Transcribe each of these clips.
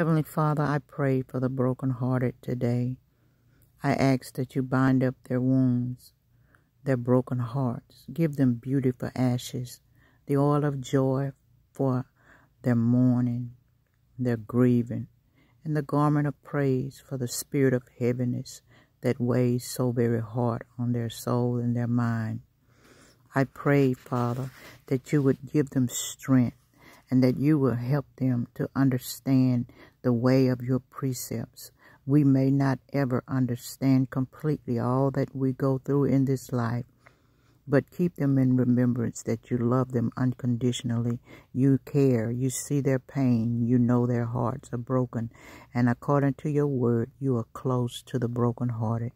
Heavenly Father, I pray for the brokenhearted today. I ask that you bind up their wounds, their broken hearts. Give them beauty for ashes, the oil of joy for their mourning, their grieving, and the garment of praise for the spirit of heaviness that weighs so very hard on their soul and their mind. I pray, Father, that you would give them strength and that you will help them to understand the way of your precepts. We may not ever understand completely all that we go through in this life, but keep them in remembrance that you love them unconditionally. You care. You see their pain. You know their hearts are broken. And according to your word, you are close to the brokenhearted.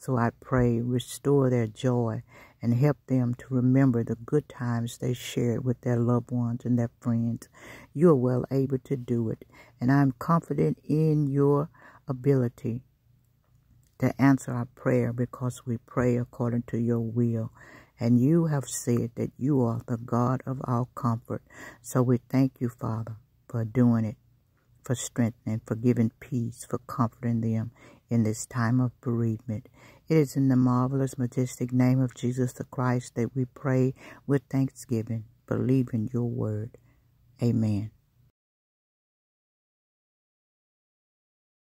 So I pray, restore their joy and help them to remember the good times they shared with their loved ones and their friends. You are well able to do it, and I'm confident in your ability to answer our prayer because we pray according to your will. And you have said that you are the God of our comfort. So we thank you, Father, for doing it, for strengthening, for giving peace, for comforting them in this time of bereavement. It is in the marvelous, majestic name of Jesus the Christ that we pray with thanksgiving, believing your word. Amen.